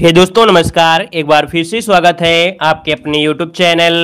हे दोस्तों, नमस्कार। एक बार फिर से स्वागत है आपके अपने यूट्यूब चैनल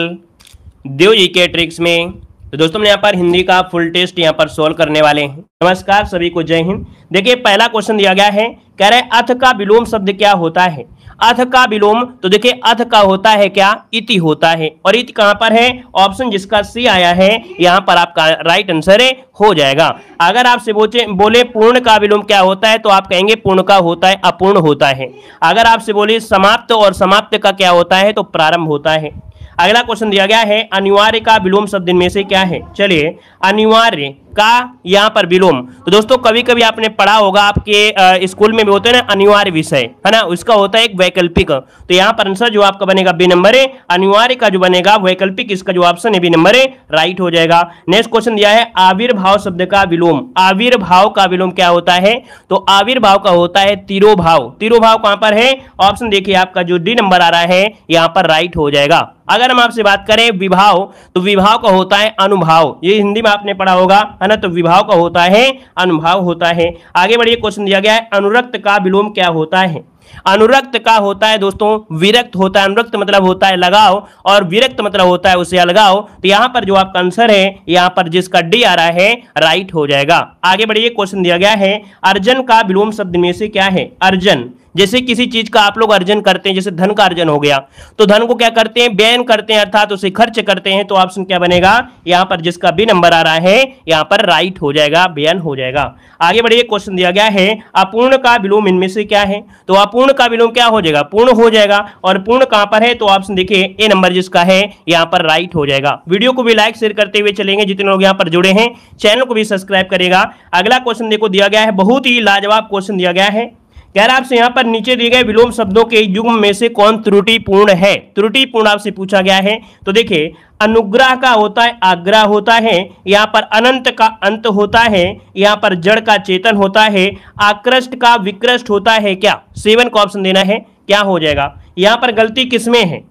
देव जी के ट्रिक्स में। तो दोस्तों, हम यहाँ पर हिंदी का फुल टेस्ट यहाँ पर सोल्व करने वाले हैं। नमस्कार सभी को, जय हिंद। देखिए, पहला क्वेश्चन दिया गया है, कह रहे अथ का विलोम शब्द क्या होता है? अथ का विलोम तो देखिए, अथ का होता है क्या? इति होता है। और इति कहाँ पर है? ऑप्शन जिसका सी आया है, यहाँ पर आपका राइट आंसर है, हो जाएगा। अगर आपसे बोले बोले, पूर्ण का विलोम क्या होता है तो आप कहेंगे, पूर्ण का होता है, अपूर्ण होता है। अगर आपसे बोले, समाप्त और समाप्त का क्या होता है तो प्रारंभ होता है। अगला क्वेश्चन दिया गया है, अनिवार्य का विलोम शब्द इनमें से क्या है? चलिए, अनिवार्य का यहाँ पर विलोम। तो दोस्तों कभी कभी आपने पढ़ा होगा, आपके स्कूल में भी होते हैं ना अनिवार्य विषय, है ना? उसका होता है एक वैकल्पिक। तो यहाँ पर आंसर जो आपका बनेगा बी नंबर है अनिवार्य का जो बनेगा, वैकल्पिक इसका जो ऑप्शन है बी नंबर है राइट हो जाएगा। नेक्स्ट क्वेश्चन दिया है, आविर्भाव शब्द का विलोम। आविर्भाव का विलोम क्या होता है? तो आविर्भाव का होता है तिरोभाव। तिरोभाव कहाँ पर है? ऑप्शन देखिए, आपका जो डी नंबर आ रहा है, यहाँ पर राइट हो जाएगा। अगर हम आपसे बात करें विभाव तो विभाव का होता है अनुभाव। ये हिंदी में आपने पढ़ा होगा है ना तो विभाव का होता है, अनुभाव होता है। आगे बढ़िए क्वेश्चन दिया गया है, अनुरक्त का विलोम क्या होता है? अनुरक्त का होता है दोस्तों, विरक्त होता है। अनुरक्त मतलब होता है लगाओ और विरक्त मतलब होता है उसे अलगाओ तो यहाँ पर जो आपका आंसर है, यहाँ पर जिसका डी आ रहा है राइट हो जाएगा। आगे बढ़िए क्वेश्चन दिया गया है, अर्जन का विलोम शब्द में से क्या है? अर्जन। जैसे किसी चीज़ का आप लोग अर्जन करते हैं, जैसे धन का अर्जन हो गया तो धन को क्या करते हैं? व्ययन करते हैं, अर्थात उसे खर्च करते हैं तो ऑप्शन क्या बनेगा? यहाँ पर जिसका भी नंबर आ रहा है, यहाँ पर राइट हो जाएगा व्ययन हो जाएगा। आगे बढ़िए क्वेश्चन दिया गया है, अपूर्ण का विलोम इनमें से क्या है? तो अपूर्ण का विलोम क्या हो जाएगा? पूर्ण हो जाएगा, और पूर्ण कहाँ पर है? तो ऑप्शन देखिए, ए नंबर जिसका है, यहाँ पर राइट हो जाएगा। वीडियो को भी लाइक शेयर करते हुए चलेंगे, जितने लोग यहाँ पर जुड़े हैं चैनल को भी सब्सक्राइब करेगा। अगला क्वेश्चन देखो, दिया गया है, बहुत ही लाजवाब क्वेश्चन दिया गया है। कह रहा आपसे यहाँ पर नीचे दिए गए विलोम शब्दों के युग्म में से कौन त्रुटिपूर्ण है? त्रुटिपूर्ण आपसे पूछा गया है। तो देखिए, अनुग्रह का होता है, आग्रह होता है, यहाँ पर अनंत का अंत होता है, यहाँ पर जड़ का चेतन होता है, आकृष्ट का विकृष्ट होता है क्या? सेवन को ऑप्शन देना है, क्या हो जाएगा? यहाँ पर गलती किसमें है?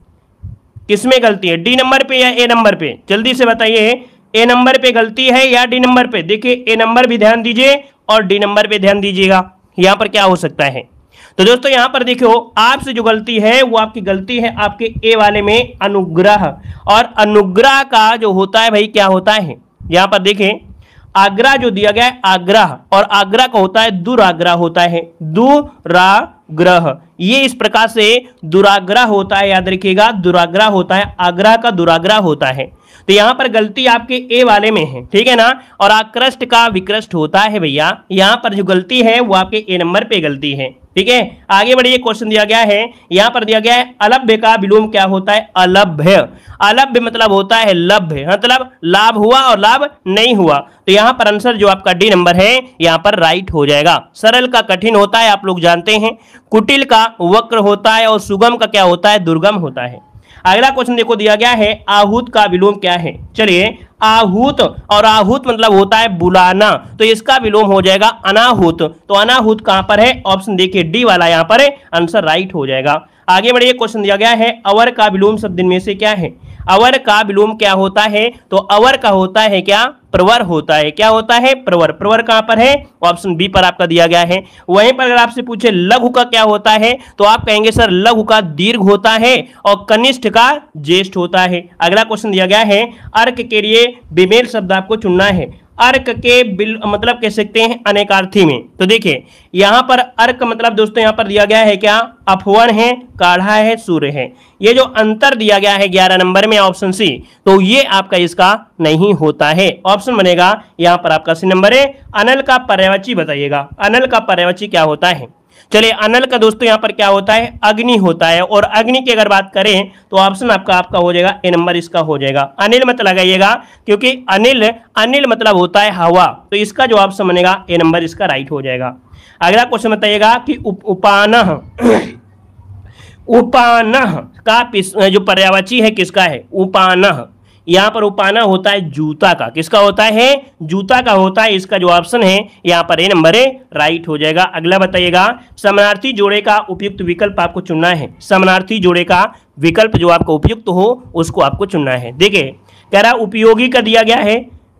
किसमें गलती है? डी नंबर पे या ए नंबर पे? जल्दी से बताइए ए नंबर पे गलती है या डी नंबर पे? देखिए ए नंबर भी ध्यान दीजिए और डी नंबर पे ध्यान दीजिएगा। यहाँ पर क्या हो सकता है? तो दोस्तों, यहाँ पर देखो, आपसे जो गलती है, वो आपकी गलती है आपके ए वाले में अनुग्रह। और अनुग्रह का जो होता है भाई, क्या होता है? यहाँ पर देखें आग्रह जो दिया गया है आग्रह और आग्रह का होता है दुराग्रह होता है दुराग्रह। ये इस प्रकार से दुराग्रह होता है, याद रखिएगा दुराग्रह होता है आग्रह का दुराग्रह होता है। तो यहाँ पर गलती आपके ए वाले में है, ठीक है ना? और आकृष्ट का विकृष्ट होता है भैया। यहाँ पर जो गलती है, वो आपके ए नंबर पे गलती है, ठीक है? आगे बढ़िए क्वेश्चन दिया गया है। यहाँ पर दिया गया है, अलभ्य का विलोम क्या होता है? अलभ्य। अलभ्य मतलब होता है लभ्य मतलब लाभ हुआ और लाभ नहीं हुआ। तो यहाँ पर आंसर जो आपका डी नंबर है, यहाँ पर राइट हो जाएगा। सरल का कठिन होता है, आप लोग जानते हैं। कुटिल का वक्र होता है और सुगम का क्या होता है? दुर्गम होता है। अगला क्वेश्चन देखो, दिया गया है, आहूत का विलोम क्या है? चलिए, आहूत, और आहूत मतलब होता है बुलाना तो इसका विलोम हो जाएगा अनाहूत तो अनाहूत कहाँ पर है? ऑप्शन देखिए डी वाला यहाँ पर है आंसर राइट हो जाएगा। आगे बढ़िए क्वेश्चन दिया गया है, अवर का विलोम शब्द में से क्या है? अवर का विलोम क्या होता है? तो अवर का होता है क्या? प्रवर होता है। क्या होता है? प्रवर। प्रवर कहाँ पर है? ऑप्शन बी पर आपका दिया गया है। वहीं पर अगर आपसे पूछे लघु का क्या होता है तो आप कहेंगे, सर, लघु का दीर्घ होता है और कनिष्ठ का ज्येष्ठ होता है। अगला क्वेश्चन दिया गया है। अर्क के लिए बिमेल शब्द आपको चुनना है। अर्क के बिल मतलब कह सकते हैं अनेकार्थी में। तो देखिए, यहाँ पर अर्क मतलब दोस्तों यहाँ पर दिया गया है क्या? अफवन है, काढ़ा है, सूर्य है। ये जो अंतर दिया गया है ग्यारह नंबर में ऑप्शन सी तो ये आपका इसका नहीं होता है। ऑप्शन बनेगा, यहाँ पर आपका सी नंबर है। अनल का पर्यावची बताइएगा। अनल का पर्यावची क्या होता है? चलिए अनल का दोस्तों यहाँ पर क्या होता है? अग्नि होता है। और अग्नि की अगर बात करें तो ऑप्शन आपका आपका हो जाएगा ए नंबर इसका हो जाएगा। अनिल मत लगाइएगा क्योंकि अनिल अनिल मतलब होता है हवा। तो इसका जो ऑप्शन बनेगा ए नंबर इसका राइट हो जाएगा। अगला क्वेश्चन बताइएगा कि उप, उपान उपान का जो पर्यावाची है किसका है? उपान यहाँ पर उपाना होता है जूता का। किसका होता है? जूता का होता है, इसका जो ऑप्शन है, यहाँ पर ए नंबर है राइट हो जाएगा। अगला बताइएगा समानार्थी जोड़े का उपयुक्त विकल्प आपको चुनना है। समानार्थी जोड़े का विकल्प जो आपको उपयुक्त हो, उसको आपको चुनना है। देखिए, कह रहा, उपयोगी का दिया गया है,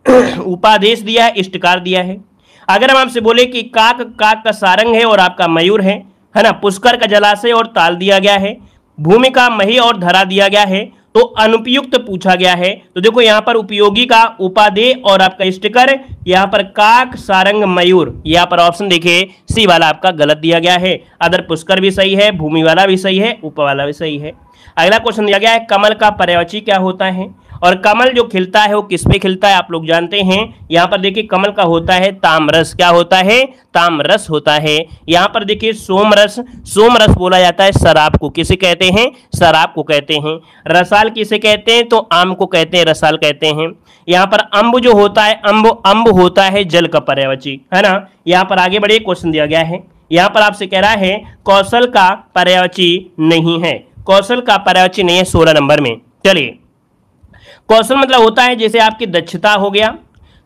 उपादेश दिया है, इष्टकार दिया है। अगर हम आपसे बोले कि काक काक का सारंग है और आपका मयूर है है ना, पुष्कर का जलाशय और ताल दिया गया है, भूमि का मही और धरा दिया गया है तो अनुपयुक्त पूछा गया है। तो देखो, यहाँ पर उपयोगी का उपादेय और आपका स्टिकर, यहाँ पर काक, सारंग, मयूर, यहाँ पर ऑप्शन देखिए सी वाला आपका गलत दिया गया है। अदर पुष्कर भी सही है, भूमि वाला भी सही है, उप वाला भी सही है। अगला क्वेश्चन दिया गया है, कमल का पर्यावची क्या होता है? और कमल जो खिलता है, वो किस पे खिलता है आप लोग जानते हैं। यहाँ पर देखिए, कमल का होता है तामरस। क्या होता है? तामरस होता है। यहाँ पर देखिए, सोमरस। सोमरस बोला जाता है शराब को। किसे कहते हैं? शराब को कहते हैं। रसाल किसे कहते हैं? तो आम को कहते हैं, रसाल कहते हैं। यहाँ पर अम्ब जो होता है अम्ब अम्ब होता है जल का पर्यावची, है ना? यहाँ पर आगे बढ़िए क्वेश्चन दिया गया है। यहाँ पर आपसे कह रहा है, कौशल का पर्यावची नहीं है। कौशल का पर्यावची नहीं है, सोलह नंबर में। चलिए कौशल मतलब होता है, जैसे आपकी दक्षता हो गया,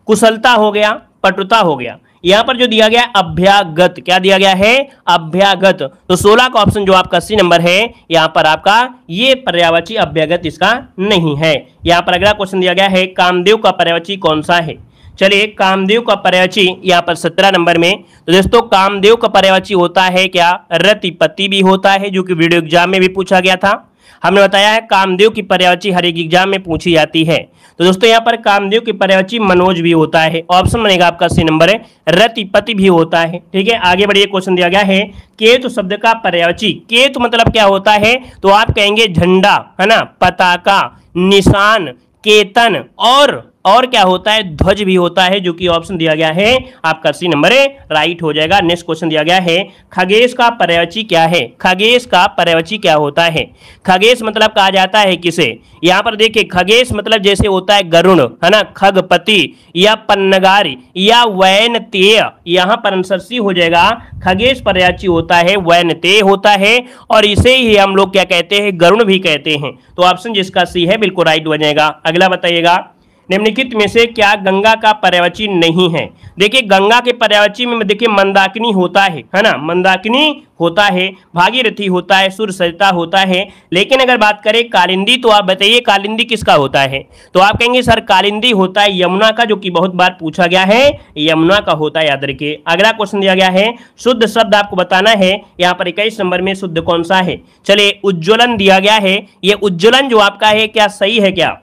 कुशलता हो गया, पटुता हो गया। यहाँ पर जो दिया गया अभ्यागत। क्या दिया गया है? अभ्यागत। तो 16 का ऑप्शन जो आपका सी नंबर है, यहाँ पर आपका ये पर्यावाची अभ्यागत इसका नहीं है। यहाँ पर अगला क्वेश्चन दिया गया है, कामदेव का पर्यावाची कौन सा है? चलिए, कामदेव का पर्यावाची यहाँ पर सत्रह नंबर में। तो दोस्तों, कामदेव का पर्यावाची होता है क्या? रतिपति भी होता है, जो कि वीडियो एग्ज़ाम में भी पूछा गया था। हमने बताया है, कामदेव की पर्यावची हर एक एग्ज़ाम में पूछी जाती है। तो दोस्तों, यहाँ पर कामदेव की पर्यावची मनोज भी होता है। ऑप्शन बनेगा आपका सी नंबर है, रतिपति भी होता है। ठीक है, आगे बढ़िए क्वेश्चन दिया गया है, केतु शब्द का पर्यावची। केतु मतलब क्या होता है? तो आप कहेंगे झंडा, है ना? पताका, निशान, केतन और और क्या होता है? ध्वज भी होता है, जो कि ऑप्शन दिया गया है। आपका सी नंबर राइट हो जाएगा। नेक्स्ट क्वेश्चन दिया गया है खगेश का पर्यावची क्या है? खगेश का पर्यावची क्या होता है? खगेश मतलब कहा जाता है किसे? यहाँ पर देखिए खगेश मतलब जैसे होता है गरुण, है ना? खगपति या पन्नगार या वैन तेय यहाँ पर आंसर सी हो जाएगा। खगेश पर्याची होता है वैन होता है, और इसे ही हम लोग क्या कहते हैं? गरुण भी कहते हैं। तो ऑप्शन जिसका सी है, बिल्कुल राइट बनेगा। अगला बताइएगा। निम्नलिखित में से क्या गंगा का पर्यावची नहीं है? देखिए, गंगा के पर्यावची में देखिए, मंदाकिनी होता है है ना? मंदाकिनी होता है, भागीरथी होता है सुर सरिता होता है। लेकिन अगर बात करें कालिंदी तो आप बताइए कालिंदी किसका होता है? तो आप कहेंगे, सर, कालिंदी होता है यमुना का, जो कि बहुत बार पूछा गया है। यमुना का होता है, याद रखिए। अगला क्वेश्चन दिया गया है, शुद्ध शब्द आपको बताना है। यहाँ पर इक्कीस नंबर में शुद्ध कौन सा है? चलिए, उज्ज्वलन दिया गया है। ये उज्ज्वलन जो आपका है, क्या सही है क्या?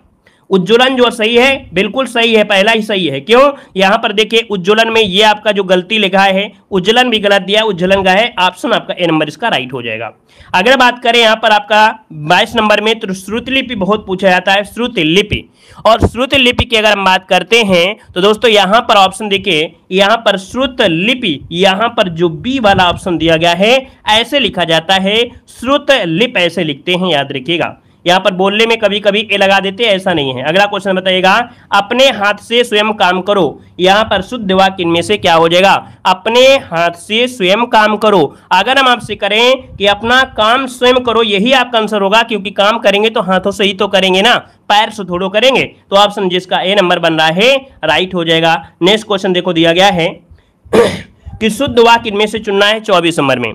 उज्ज्वलन जो सही है, बिल्कुल सही है, पहला ही सही है। क्यों? यहाँ पर देखिए, उज्ज्वलन में ये आपका जो गलती लिखा है, उज्ज्वलन भी गलत दिया, उज्ज्वलन का है, ऑप्शन आपका ए नंबर, इसका राइट हो जाएगा। अगर बात करें यहाँ पर आपका 22 नंबर में तो श्रुत लिपि बहुत पूछा जाता है, श्रुत लिपि। और श्रुत लिपि की अगर हम बात करते हैं तो दोस्तों यहाँ पर ऑप्शन देखिए, यहाँ पर श्रुत लिपि, यहाँ पर जो बी वाला ऑप्शन दिया गया है, ऐसे लिखा जाता है, श्रुत लिप ऐसे लिखते हैं, याद रखिएगा। यहाँ पर बोलने में कभी कभी ए लगा देते ऐसा नहीं है। अगला क्वेश्चन बताइएगा, अपने हाथ से स्वयं काम करो। यहाँ पर शुद्ध वाक्य इनमें से क्या हो जाएगा? अपने हाथ से स्वयं काम करो। अगर हम आपसे करें कि अपना काम स्वयं करो, यही आपका आंसर होगा, क्योंकि काम करेंगे तो हाथों से ही तो करेंगे ना। पैर से थोड़ो करेंगे तो ऑप्शन जिसका ए नंबर बन रहा है राइट हो जाएगा। नेक्स्ट क्वेश्चन देखो दिया गया है कि शुद्ध वाक्य इनमें से चुनना है चौबीस नंबर में।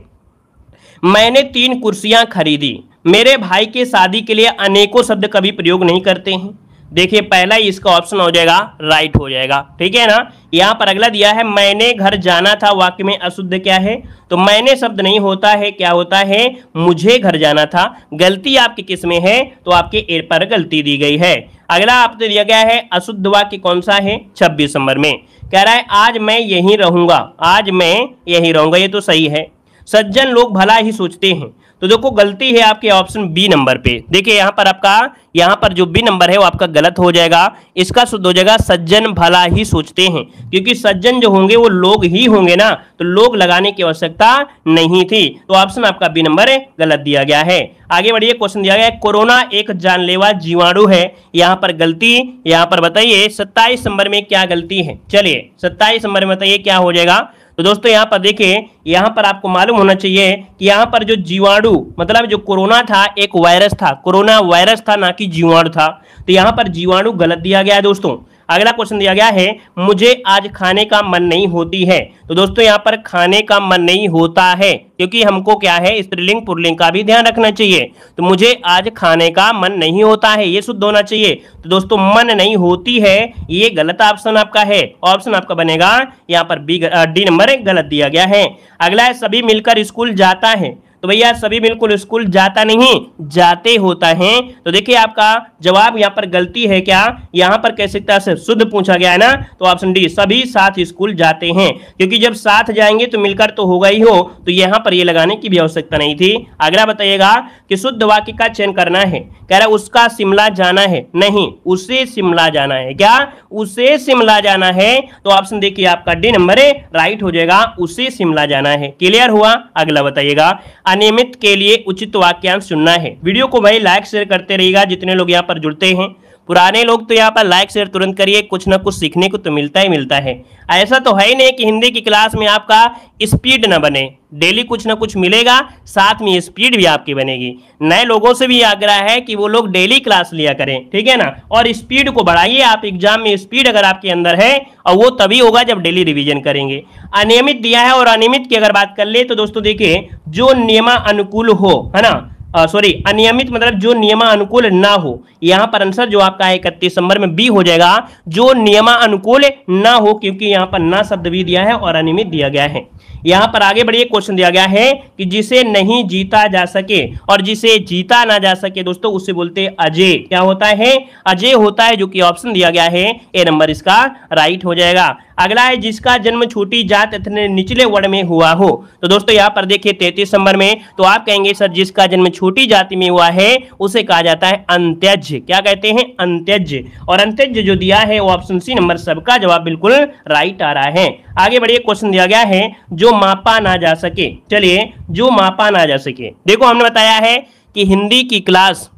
मैंने तीन कुर्सियाँ खरीदी। मेरे भाई के शादी के लिए अनेकों शब्द कभी प्रयोग नहीं करते हैं। देखिए, पहला ही इसका ऑप्शन हो जाएगा राइट हो जाएगा। ठीक है ना? यहाँ पर अगला दिया है, मैंने घर जाना था, वाक्य में अशुद्ध क्या है? तो मैंने शब्द नहीं होता है, क्या होता है? मुझे घर जाना था। गलती आपके किसमें है? तो आपके ए पर गलती दी गई है। अगला आपसे दिया गया है, अशुद्ध वाक्य कौन सा है? छब्बीस नंबर में। कह रहा है, आज मैं यहीं रहूँगा, आज मैं यहीं रहूँगा। ये तो सही है। सज्जन लोग भला ही सोचते हैं। तो देखो, गलती है आपके ऑप्शन बी नंबर पे। देखिए, यहाँ पर आपका, यहाँ पर जो बी नंबर है, वो आपका गलत हो जाएगा। इसका शुद्ध हो जाएगा, सज्जन भला ही सोचते हैं। क्योंकि सज्जन जो होंगे, वो लोग ही होंगे ना। तो लोग लगाने की आवश्यकता नहीं थी। तो ऑप्शन आपका बी नंबर गलत दिया गया है। आगे बढ़िए क्वेश्चन दिया गया है, कोरोना एक जानलेवा जीवाणु है। यहाँ पर गलती, यहाँ पर बताइए, सत्ताईस नंबर में क्या गलती है? चलिए, सत्ताईस नंबर में बताइए, क्या हो जाएगा? तो दोस्तों, यहाँ पर देखिए, यहाँ पर आपको मालूम होना चाहिए कि यहाँ पर जो जीवाणु मतलब जो कोरोना था, एक वायरस था। कोरोना वायरस था, ना कि जीवाणु था। तो यहाँ पर जीवाणु गलत दिया गया है दोस्तों। अगला क्वेश्चन दिया गया है, मुझे आज खाने का मन नहीं होती है। तो दोस्तों, यहाँ पर खाने का मन नहीं होता है, क्योंकि हमको क्या है, स्त्रीलिंग, पुरलिंग का भी ध्यान रखना चाहिए। तो मुझे आज खाने का मन नहीं होता है, ये शुद्ध होना चाहिए। तो दोस्तों, मन नहीं होती है, ये गलत ऑप्शन आपका है। ऑप्शन आपका बनेगा, यहाँ पर बी डी नंबर गलत दिया गया है। अगला है, सभी मिलकर स्कूल जाता है। तो भैया सभी बिल्कुल स्कूल जाता नहीं, जाते होता है। तो देखिए आपका जवाब यहाँ पर गलती है क्या? यहाँ पर कैसे से शुद्ध पूछा गया है ना? तो ऑप्शन डी सभी साथ स्कूल जाते हैं। क्योंकि जब साथ जाएँगे तो मिलकर तो होगा ही हो तो यहाँ पर ये लगाने की भी आवश्यकता नहीं थी। अगला बताइएगा कि शुद्ध वाक्य का चयन करना है। कह रहा उसका शिमला जाना है। नहीं, उसे शिमला जाना है। क्या? उसे शिमला जाना है। तो ऑप्शन देखिए आपका डी नंबर है राइट हो जाएगा, उसे शिमला जाना है। क्लियर हुआ? अगला बताइएगा। अनियमित के लिए उचित वाक्यांश सुनना है। वीडियो को भाई लाइक शेयर करते रहेगा जितने लोग यहाँ पर जुड़ते हैं। पुराने लोग तो यहाँ पर लाइक शेयर तुरंत करिए। कुछ ना कुछ सीखने को तो मिलता ही मिलता है। ऐसा तो है ही नहीं कि हिंदी की क्लास में आपका स्पीड ना बने। डेली कुछ ना कुछ मिलेगा, साथ में स्पीड भी आपकी बनेगी। नए लोगों से भी आग्रह है कि वो लोग डेली क्लास लिया करें। ठीक है ना? और स्पीड को बढ़ाइए। आप एग्ज़ाम में स्पीड अगर आपके अंदर है, और वो तभी होगा जब डेली रिविजन करेंगे। अनियमित दिया है और अनियमित की अगर बात कर ले तो दोस्तों देखिए, जो नियमा अनुकूल हो, है ना? सॉरी अनियमित मतलब जो नियमानुकूल ना हो। यहाँ पर आंसर जो आपका इकतीस नंबर में बी हो जाएगा। जो नियमानुकूल ना हो, क्योंकि यहाँ पर ना शब्द भी दिया है और अनियमित दिया गया है। यहाँ पर आगे बढ़िए क्वेश्चन दिया गया है कि जिसे नहीं जीता जा सके और जिसे जीता ना जा सके, दोस्तों, उसे बोलते अजय। क्या होता है? अजय होता है जो कि ऑप्शन दिया गया है। ए नंबर इसका राइट हो जाएगा। अगला है, जिसका जन्म छोटी जात निचले वर्ण में हुआ हो। तो दोस्तों, यहाँ पर देखिए तैतीस नंबर में तो आप कहेंगे, सर, जिसका जन्म छोटी जाति में हुआ है, उसे कहा जाता है अंत्यज। क्या कहते हैं? अंत्यज। और अंत्यज जो दिया है, वो ऑप्शन सी नंबर सबका जवाब बिल्कुल राइट आ रहा है। आगे बढ़िए क्वेश्चन दिया गया है, जो मापा ना जा सके। चलिए, जो मापा ना जा सके। देखो, हमने बताया है कि हिंदी की क्लास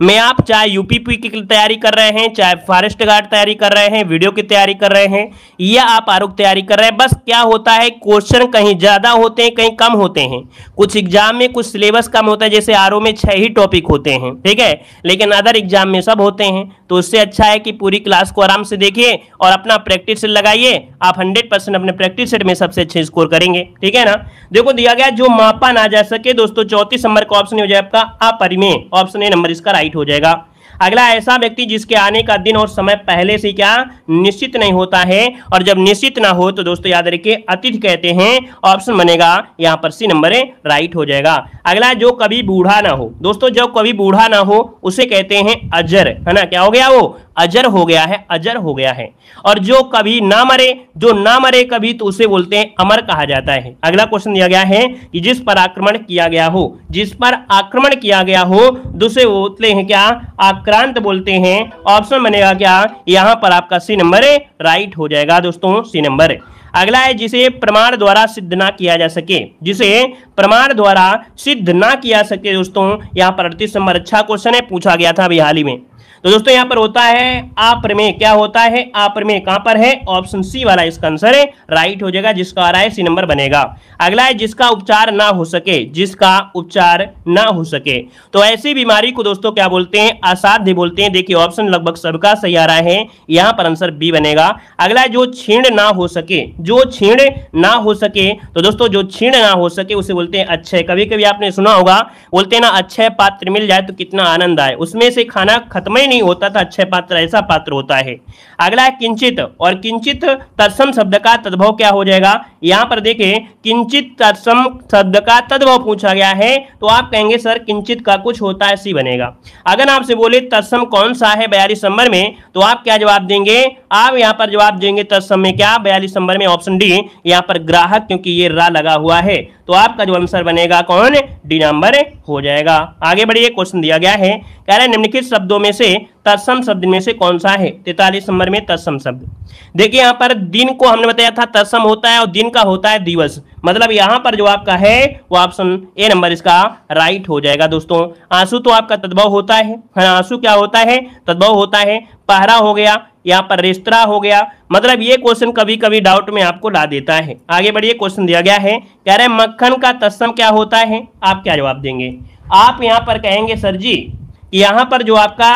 में आप चाहे यूपीपी की तैयारी कर रहे हैं, चाहे फॉरेस्ट गार्ड तैयारी कर रहे हैं, वीडियो की तैयारी कर रहे हैं, या आप आरोप तैयारी कर रहे हैं, बस क्या होता है, क्वेश्चन कहीं ज़्यादा होते हैं, कहीं कम होते हैं। कुछ एग्ज़ाम में कुछ सिलेबस कम होता है, जैसे आर में छह ही टॉपिक होते हैं, ठीक है? लेकिन अदर एग्ज़ाम में सब होते हैं तो उससे अच्छा है कि पूरी क्लास को आराम से देखिए और अपना प्रैक्टिस सेट लगाइए। आप हंड्रेड परसेंट अपने प्रैक्टिस सेट में सबसे अच्छे स्कोर करेंगे, ठीक है ना? देखो, दिया गया जो मापा ना जा सके, दोस्तों, चौतीस नंबर का ऑप्शन हो जाए आपका अपरिमेय ऑप्शन ए नंबर इसका हो जाएगा। अगला, ऐसा व्यक्ति जिसके आने का दिन और समय पहले से क्या निश्चित नहीं होता है, और जब निश्चित ना हो तो दोस्तों याद रखिए, अतिथि कहते हैं ऑप्शन बनेगा, यहाँ पर सी नंबर राइट हो जाएगा। अगला, जो कभी बूढ़ा ना हो। दोस्तों, जब कभी बूढ़ा ना हो, उसे कहते हैं अजर, है ना? क्या हो गया वो? अजर हो गया है, अजर हो गया है। और जो कभी ना मरे, जो ना मरे कभी तो उसे बोलते हैं अमर कहा जाता है। अगला क्वेश्चन दिया गया है कि जिस पर आक्रमण किया गया हो, जिस पर आक्रमण किया गया हो, दूसरे बोलते हैं क्या? आक्रांत बोलते हैं। ऑप्शन बनेगा क्या? यहाँ पर आपका सी नंबर राइट हो जाएगा दोस्तों सी नंबर अगला है जिसे प्रमाण द्वारा सिद्ध ना किया जा सके। जिसे प्रमाण द्वारा सिद्ध ना किया सके दोस्तों, यहाँ पर अड़तीस नंबर अच्छा क्वेश्चन है, पूछा गया था अभी हाल ही में। तो दोस्तों, यहाँ पर होता है आप्रमेय। क्या होता है? आप्रमेय कहाँ पर है? ऑप्शन सी वाला इसका आंसर है। राइट हो जाएगा, जिसका आ रहा है, सी नंबर बनेगा। अगला है, जिसका उपचार ना हो सके, जिसका उपचार ना हो सके। तो ऐसी बीमारी को दोस्तों, क्या बोलते हैं? असाध्य बोलते हैं। देखिए, ऑप्शन लगभग सबका सही आ रहा है। यहाँ पर आंसर बी बनेगा। अगला है, जो छीण ना हो सके, जो छीण ना हो सके तो दोस्तों, जो छीण ना हो सके, उसे बोलते हैं अच्छे कभी कभी आपने सुना होगा, बोलते हैं ना अच्छे पात्र मिल जाए तो कितना आनंद आए। उसमें से खाना खत्म ही नहीं होता था अच्छे पात्र, ऐसा पात्र होता है। अगला है किंचित, और किंचित तत्सम शब्द का तद्भव क्या हो जाएगा? यहाँ पर देखें, किंचित तत्सम शब्द का तद्भव पूछा गया है तो आप कहेंगे, सर, किंचित का कुछ होता है सी बनेगा। अगर आपसे बोले, तत्सम कौन सा है बयालीस नंबर में? तो आप क्या जवाब देंगे? आप यहाँ पर जवाब देंगे, तत्सम में क्या? बयालीस नंबर में ऑप्शन डी यहाँ पर ग्राहक, क्योंकि ये रा लगा हुआ है। तो आपका जो आंसर बनेगा कौन? डी नंबर हो जाएगा। आगे बढ़िए क्वेश्चन दिया गया है। कह रहे निम्नलिखित शब्दों में से तत्सम शब्द में से कौन सा है? तैतालीस नंबर में तत्सम शब्द। देखिए यहाँ पर दिन को हमने बताया था तत्सम होता है और दिन का होता है दिवस। मतलब यहाँ पर जो आपका है वो ऑप्शन ए नंबर इसका राइट हो जाएगा दोस्तों। आँसू तो आपका तद्भव होता है। हाँ, आँसू क्या होता है? तद्भव होता है। पहरा हो गया यहाँ पर रेस्तरा हो गया। मतलब ये क्वेश्चन कभी कभी डाउट में आपको ला देता है। आगे बढ़िए क्वेश्चन दिया गया है। कह रहे मक्खन का तत्सम क्या होता है? आप क्या जवाब देंगे? आप यहाँ पर कहेंगे सर जी यहाँ पर जो आपका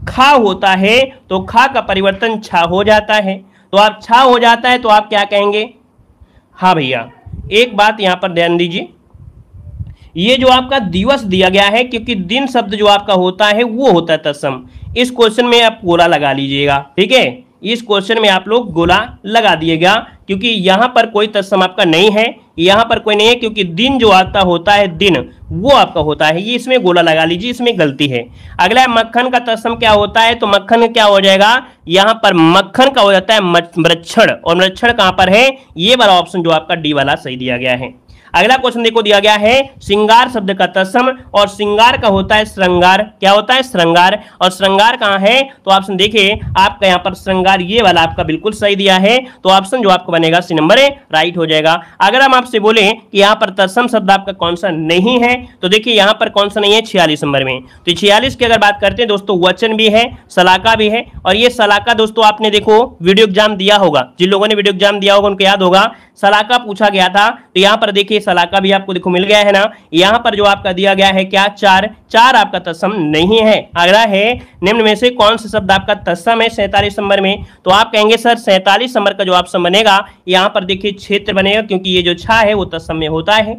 खा होता है तो खा का परिवर्तन छा हो जाता है। तो आप छा हो जाता है तो आप क्या कहेंगे? हाँ भैया, एक बात यहाँ पर ध्यान दीजिए। ये जो आपका दिवस दिया गया है, क्योंकि दिन शब्द जो आपका होता है, वो होता है तत्सम। इस क्वेश्चन में आप पूरा लगा लीजिएगा, ठीक है? इस क्वेश्चन में आप लोग गोला लगा दिएगा क्योंकि यहाँ पर कोई तत्सम आपका नहीं है, यहाँ पर कोई नहीं है, क्योंकि दिन जो आपका होता है, दिन, वो आपका होता है। ये इसमें गोला लगा लीजिए, इसमें गलती है। अगला है, मक्खन का तत्सम क्या होता है? तो मक्खन क्या हो जाएगा? यहाँ पर मक्खन का हो जाता है मृक्षण और मृक्षण कहाँ पर है? ये वाला ऑप्शन जो आपका डी वाला सही दिया गया है। अगला क्वेश्चन देखो, दिया गया है, श्रृंगार शब्द का तत्सम, और श्रृंगार का होता है श्रृंगार। क्या होता है? श्रृंगार। और श्रृंगार कहाँ है? तो ऑप्शन देखिए, आपका यहाँ पर श्रृंगार, ये वाला आपका बिल्कुल सही दिया है। तो ऑप्शन जो आपको बनेगा सी नंबर राइट हो जाएगा। अगर हम आपसे बोले कि यहाँ पर तत्सम शब्द आपका कौन सा नहीं है तो देखिए, यहाँ पर कौन सा नहीं है? छियालीस नंबर में। तो छियालीस की अगर बात करते हैं, दोस्तों, वचन भी है, सलाका भी है। और ये सलाका, दोस्तों, आपने देखो वीडियो एग्ज़ाम दिया होगा। जिन लोगों ने वीडियो एग्ज़ाम दिया होगा, उनको याद होगा। सलाका पूछा गया था तो यहाँ पर देखिए सलाका भी आपको देखो मिल गया है ना? यहाँ पर जो आपका दिया गया है क्या? चार चार आपका तत्सम नहीं है। अगला है, निम्न में से कौन सा शब्द आपका तत्सम है सैंतालीस नंबर में? तो आप कहेंगे, सर, सैंतालीस नंबर का जो ऑप्शन बनेगा, यहाँ पर देखिए क्षेत्र बनेगा, क्योंकि ये जो छा है, वो तत्सम में होता है।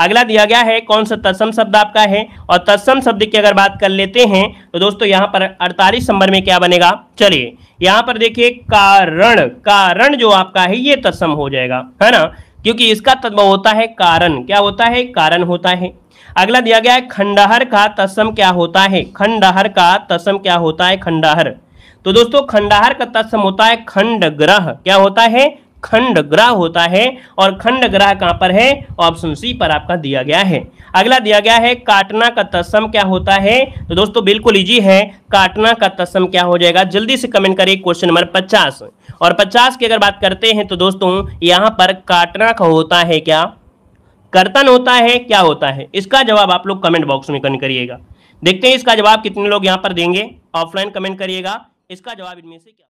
अगला दिया गया है, कौन सा तत्सम शब्द आपका है? और तत्सम शब्द की अगर बात कर लेते हैं तो दोस्तों, यहाँ पर अड़तालीस नंबर में क्या बनेगा? चलिए, यहाँ पर देखिए, कारण कारण जो आपका है, ये तत्सम हो जाएगा, है ना? क्योंकि इसका तत्व होता है कारण। क्या होता है? कारण होता है। अगला दिया गया है, खंडहर का तस्म क्या होता है? खंडहर का तस्म क्या होता है? खंडहर। तो दोस्तों, खंडहर का तस्म होता है खंड ग्रह क्या होता है? खंड ग्रह होता है और खंड ग्रह कहाँ पर है? ऑप्शन सी पर आपका दिया गया है। अगला दिया गया है, काटना का तत्सम क्या होता है? तो दोस्तों, बिल्कुल इजी है। काटना का तत्सम क्या हो जाएगा? जल्दी से कमेंट करिए क्वेश्चन नंबर पचास। और पचास की अगर बात करते हैं तो दोस्तों, यहाँ पर काटना का होता है क्या? कर्तन होता है, क्या होता है? इसका जवाब आप लोग कमेंट बॉक्स में कमेंट करिएगा। देखते हैं इसका जवाब कितने लोग यहाँ पर देंगे। ऑफलाइन कमेंट करिएगा। इसका जवाब इनमें से क्या?